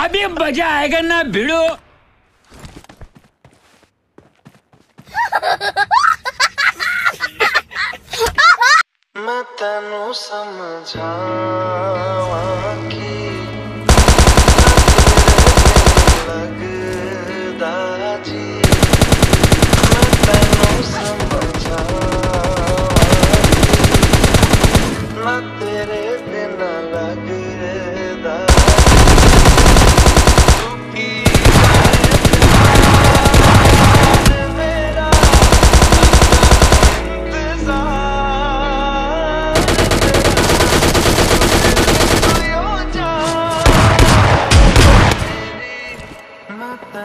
अभी मज़ा आएगा ना भिड़ो। मैं तेन समझावा कि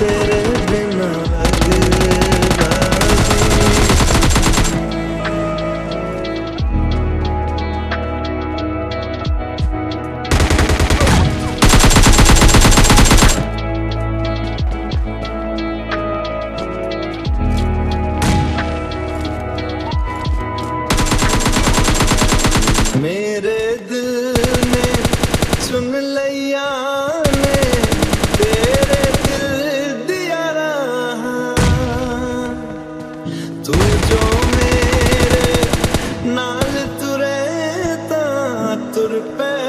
तेरे जो मेरे नाल तुरे तुर पे